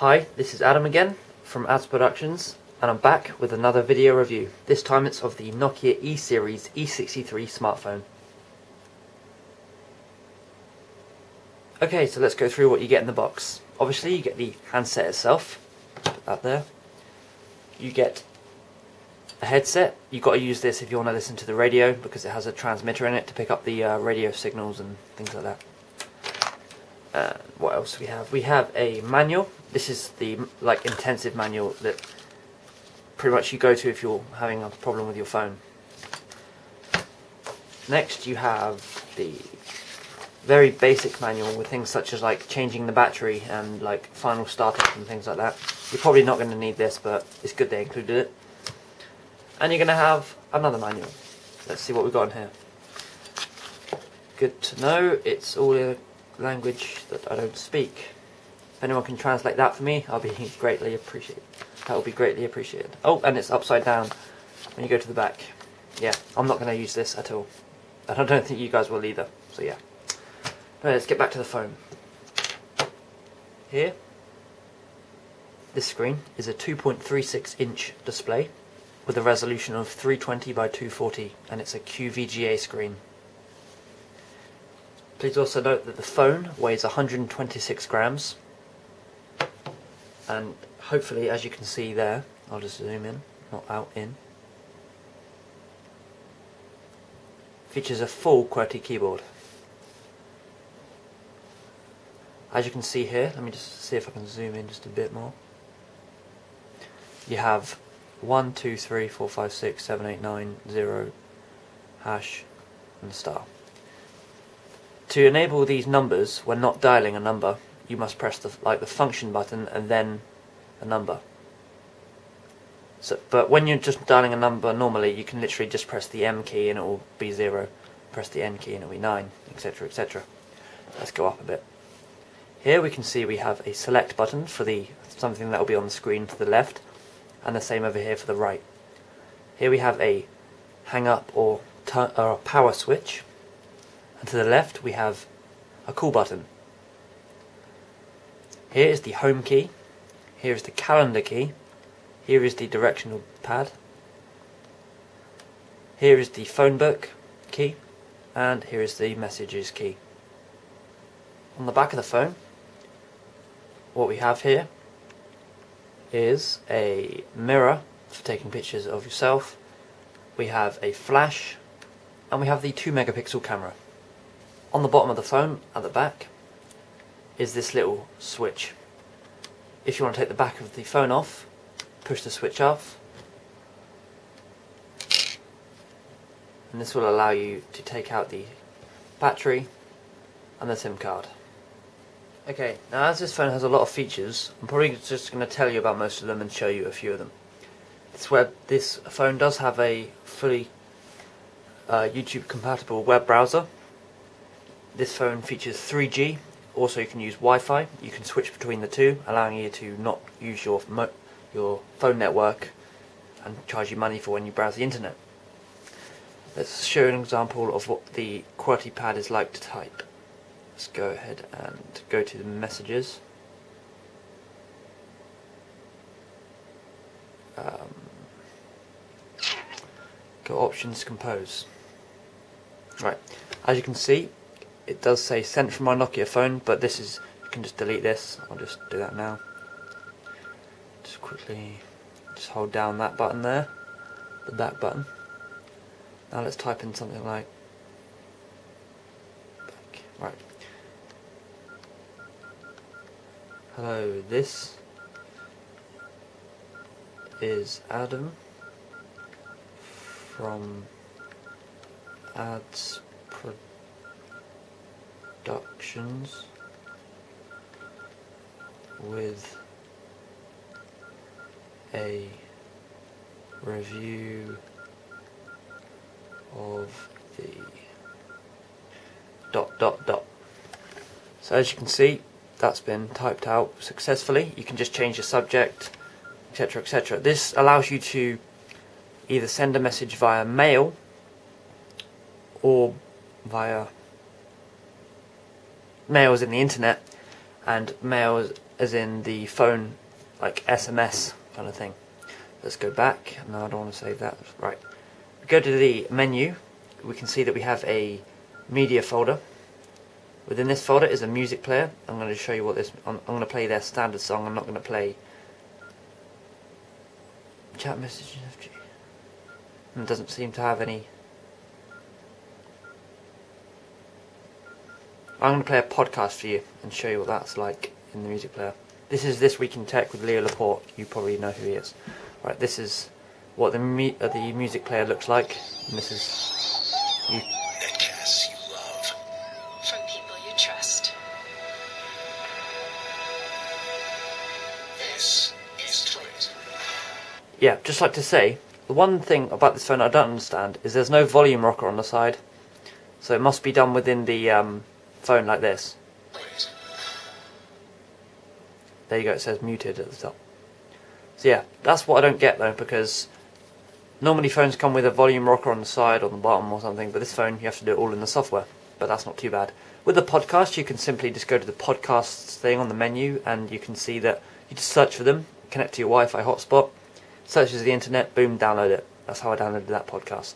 Hi, this is Adam again from Adz Productions and I'm back with another video review. This time it's of the Nokia E-Series E63 smartphone. Okay, so let's go through what you get in the box. Obviously you get the handset itself, put that there. You get a headset. You've got to use this if you want to listen to the radio because it has a transmitter in it to pick up the uh, radio signals and things like that. Uh, else we have? We have a manual. This is the like intensive manual that pretty much you go to if you're having a problem with your phone. Next you have the very basic manual with things such as like changing the battery and like final startup and things like that. You're probably not going to need this but it's good they included it. And you're going to have another manual. Let's see what we've got in here. Good to know, it's all in language that I don't speak. If anyone can translate that for me, I'll be greatly appreciated. That will be greatly appreciated. Oh, and it's upside down when you go to the back. Yeah, I'm not going to use this at all. And I don't think you guys will either, so yeah. Right, let's get back to the phone. Here, this screen is a 2.36 inch display with a resolution of 320 by 240 and it's a QVGA screen. Please also note that the phone weighs 126 grams and hopefully as you can see there, I'll just zoom in, not out in, features a full QWERTY keyboard. As you can see here, let me just see if I can zoom in just a bit more. You have 1, 2, 3, 4, 5, 6, 7, 8, 9, 0, hash, and star. To enable these numbers when not dialing a number, you must press the like the function button and then a number. So, but when you're just dialing a number normally, you can literally just press the M key and it will be 0, press the N key and it will be 9, etc, etc. Let's go up a bit. Here we can see we have a select button for the something that will be on the screen to the left, and the same over here for the right. Here we have a hang up or, or power switch, and to the left we have a call button. Here is the home key, here is the calendar key, here is the directional pad, here is the phone book key, and here is the messages key. On the back of the phone, what we have here is a mirror for taking pictures of yourself, we have a flash, and we have the 2 megapixel camera. On the bottom of the phone, at the back, is this little switch. If you want to take the back of the phone off, push the switch off, and this will allow you to take out the battery and the SIM card. Okay, now as this phone has a lot of features, I'm probably just going to tell you about most of them and show you a few of them. This web, this phone does have a fully uh, YouTube compatible web browser, this phone features 3G, also you can use Wi-Fi, you can switch between the two, allowing you to not use your, your phone network and charge you money for when you browse the internet. Let's show an example of what the QWERTY pad is like to type. Let's go ahead and go to the messages. Um, go options compose. Right, as you can see it does say sent from my Nokia phone, but this is, you can just delete this. I'll just do that now. Just quickly, just hold down that button there, the back button. Now let's type in something like, back. right. Hello, this is Adam from Adz Productions with a review of the dot dot dot. So as you can see that's been typed out successfully. You can just change the subject etc etc. This allows you to either send a message via mail or via mail is in the internet and mail as in the phone, like SMS kind of thing. Let's go back. No, I don't want to save that. Right. We go to the menu. We can see that we have a media folder. Within this folder is a music player. I'm going to show you what this. I'm, I'm going to play their standard song. I'm not going to play chat messages. It doesn't seem to have any. I'm going to play a podcast for you and show you what that's like in the music player. This is This Week in Tech with Leo Laporte. You probably know who he is. Right, this is what the, mu uh, the music player looks like. And this is you. You love. From people you trust. This is TWiT. Yeah, just like to say, the one thing about this phone I don't understand is there's no volume rocker on the side. So it must be done within the um, phone like this. There you go, it says muted at the top. So yeah, that's what I don't get though, because normally phones come with a volume rocker on the side or the bottom or something, but this phone you have to do it all in the software. But that's not too bad. With the podcast, you can simply just go to the podcasts thing on the menu, and you can see that you just search for them, connect to your Wi-Fi hotspot, searches the internet, boom, download it. That's how I downloaded that podcast.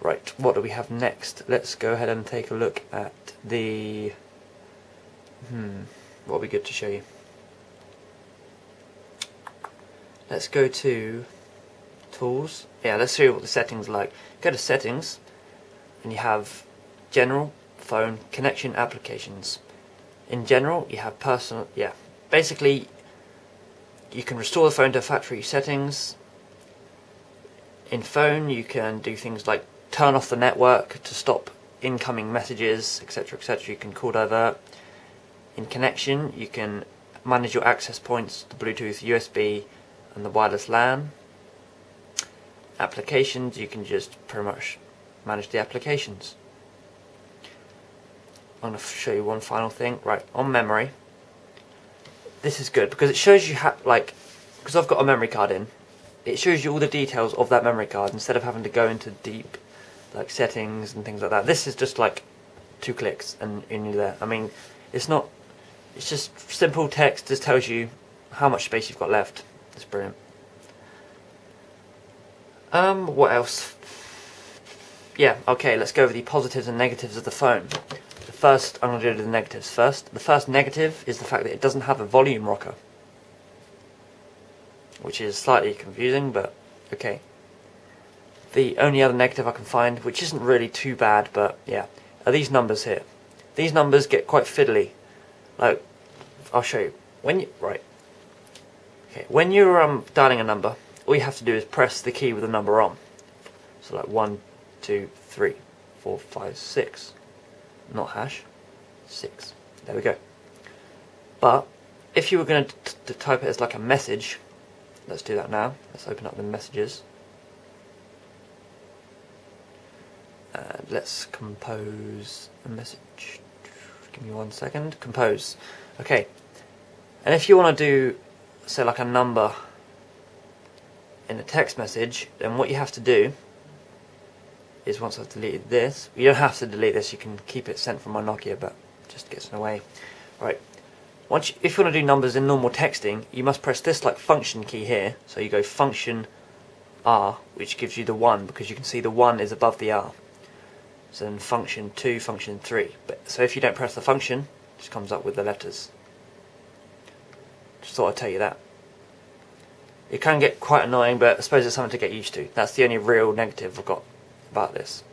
Right, what do we have next? Let's go ahead and take a look at the. Hmm, what would be good to show you? Let's go to tools. Yeah, let's see what the settings are like. Go to settings, and you have general, phone, connection, applications. In general, you have personal. Yeah, basically, you can restore the phone to factory settings. In phone, you can do things like turn off the network to stop incoming messages, etc., etc. You can call divert. In connection, you can manage your access points, the Bluetooth, USB, and the wireless LAN. Applications, you can just pretty much manage the applications. I'm going to show you one final thing. Right, on memory, this is good because it shows you how, like, because I've got a memory card in, it shows you all the details of that memory card instead of having to go into deep, like, settings and things like that. This is just like two clicks and, and you're there. I mean, it's not, it's just simple text, just tells you how much space you've got left. It's brilliant. Um, what else? Yeah, okay, let's go over the positives and negatives of the phone. The first, I'm going to do the negatives first. The first negative is the fact that it doesn't have a volume rocker. Which is slightly confusing, but okay. The only other negative I can find, which isn't really too bad, but yeah, are these numbers here. These numbers get quite fiddly. Like, I'll show you. When you, right. Okay, when you're um, dialing a number, all you have to do is press the key with the number on. So like one, two, three, four, five, six. Not hash, six. There we go. But if you were going to type it as like a message, let's do that now. Let's open up the messages. And let's compose a message. Give me one second. Compose. Okay. And if you want to do, say, like a number in a text message, then what you have to do is once I've deleted this, you don't have to delete this, you can keep it sent from my Nokia, but just gets in the way. Right. Once you, if you want to do numbers in normal texting, you must press this like function key here. So you go function R, which gives you the 1, because you can see the 1 is above the R. So then function 2, function 3. But So if you don't press the function, it just comes up with the letters. Just thought I'd tell you that. It can get quite annoying, but I suppose it's something to get used to. That's the only real negative I've got about this.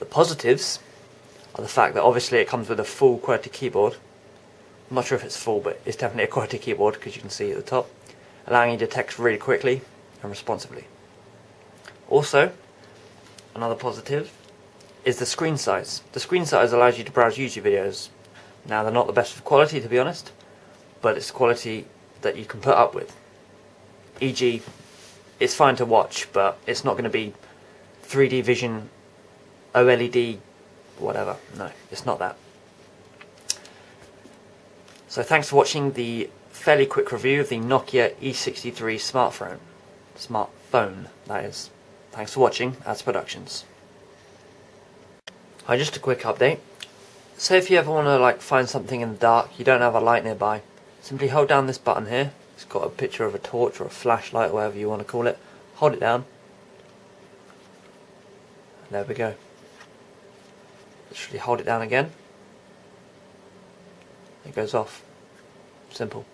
The positives are the fact that obviously it comes with a full QWERTY keyboard. I'm not sure if it's full, but it's definitely a QWERTY keyboard because you can see at the top, allowing you to text really quickly and responsively. Also, another positive is the screen size. The screen size allows you to browse YouTube videos. Now, they're not the best of quality, to be honest, but it's quality that you can put up with. E.g., it's fine to watch, but it's not going to be 3D vision, OLED, whatever. No, it's not that. So thanks for watching the fairly quick review of the Nokia E63 smartphone. Smartphone, that is. Thanks for watching, Adz Productions. Hi, just a quick update. Say if you ever want to like find something in the dark, you don't have a light nearby, Simply hold down this button here. It's got a picture of a torch or a flashlight or whatever you want to call it. Hold it down. There we go. Literally hold it down again. It goes off. Simple.